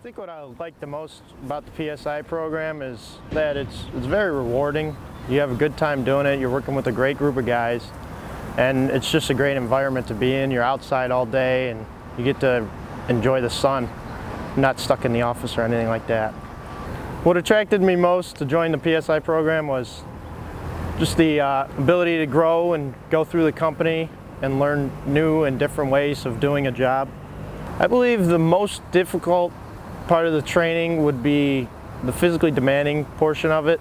I think what I like the most about the PSI program is that it's, it's very rewarding. You have a good time doing it. You're working with a great group of guys and it's just a great environment to be in. You're outside all day and you get to enjoy the sun, not stuck in the office or anything like that. What attracted me most to join the PSI program was just the uh, ability to grow and go through the company and learn new and different ways of doing a job. I believe the most difficult part of the training would be the physically demanding portion of it.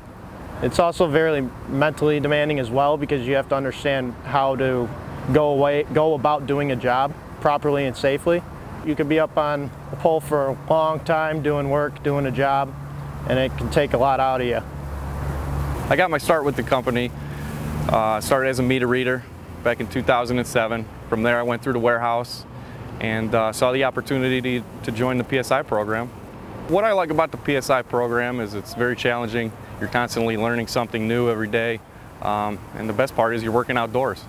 It's also very mentally demanding as well because you have to understand how to go away, go about doing a job properly and safely. You could be up on a pole for a long time doing work, doing a job, and it can take a lot out of you. I got my start with the company. Uh, started as a meter reader back in 2007. From there I went through the warehouse and uh, saw the opportunity to join the PSI program. What I like about the PSI program is it's very challenging. You're constantly learning something new every day. Um, and the best part is you're working outdoors.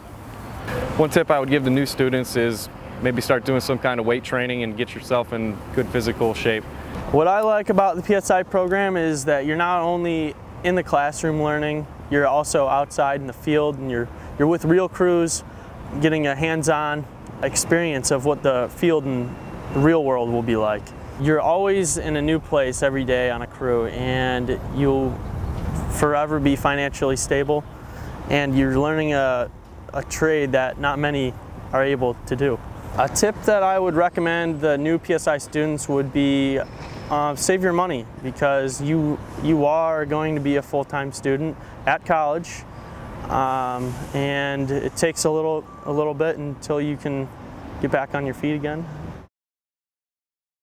One tip I would give the new students is maybe start doing some kind of weight training and get yourself in good physical shape. What I like about the PSI program is that you're not only in the classroom learning, you're also outside in the field and you're, you're with real crews, getting a hands-on experience of what the field and real world will be like. You're always in a new place every day on a crew and you'll forever be financially stable and you're learning a, a trade that not many are able to do. A tip that I would recommend the new PSI students would be uh, save your money because you you are going to be a full-time student at college um, and it takes a little a little bit until you can get back on your feet again